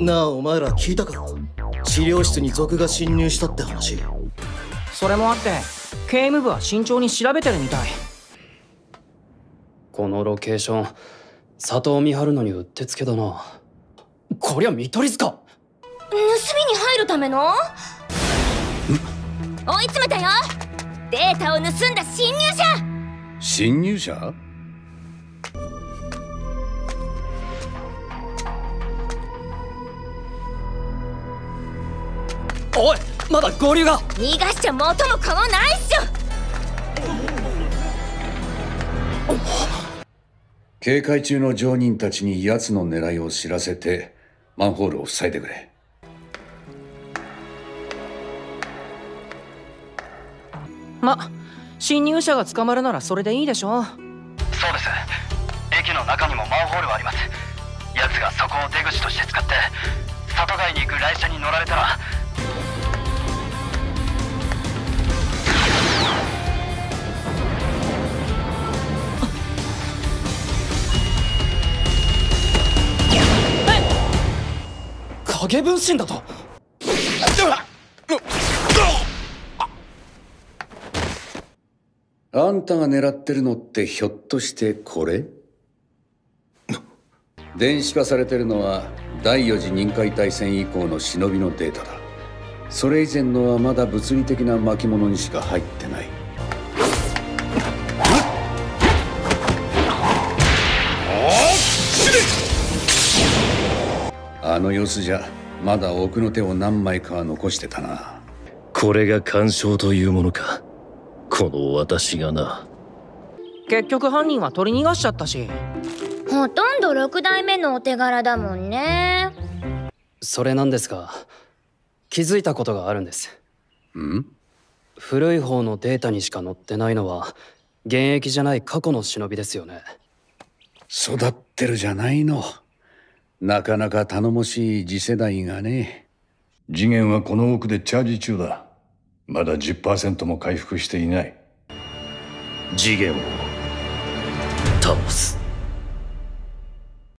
なあお前ら聞いたか？治療室に賊が侵入したって話。それもあって警務部は慎重に調べてるみたい。このロケーション佐藤見張るのにうってつけだな。こりゃ見取り図か！盗みに入るための？追い詰めたよ！データを盗んだ侵入者！侵入者？おいまだ合流が。逃がしちゃ元も子もないっしょ。警戒中の常人たちに奴の狙いを知らせてマンホールを塞いでくれ。ま侵入者が捕まるならそれでいいでしょそうです。駅の中にもマンホールはあります。奴がそこを出口として使って里街に行く来車に乗られたら影分身だと。あんたが狙ってるのってひょっとしてこれ？電子化されてるのは第四次任海大戦以降の忍びのデータだ。それ以前のはまだ物理的な巻物にしか入ってない。の様子じゃまだ奥の手を何枚かは残してたな。これが干渉というものか。この私がな。結局犯人は取り逃がしちゃったし。ほとんど6代目のお手柄だもんね。それなんですが気づいたことがあるんです。ん？古い方のデータにしか載ってないのは現役じゃない過去の忍びですよね。育ってるじゃないのなかなか頼もしい次世代がね。次元はこの奥でチャージ中だ。まだ10%も回復していない。次元を倒す